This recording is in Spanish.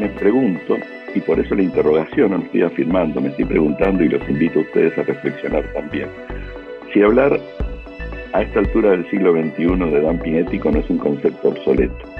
me pregunto, y por eso la interrogación, no me estoy afirmando, me estoy preguntando y los invito a ustedes a reflexionar también. Si hablar a esta altura del siglo XXI de dumping ético no es un concepto obsoleto.